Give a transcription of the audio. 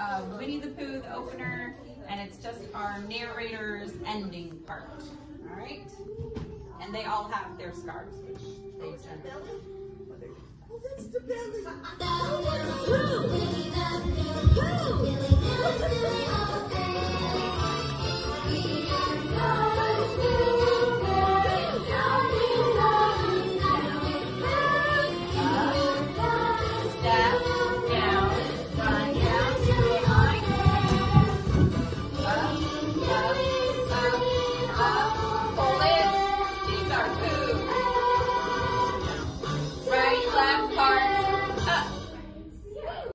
uh, Winnie the Pooh, the opener, and it's just our narrator's ending part. All right? And they all have their scarves, which they've. Oh, that's the belly.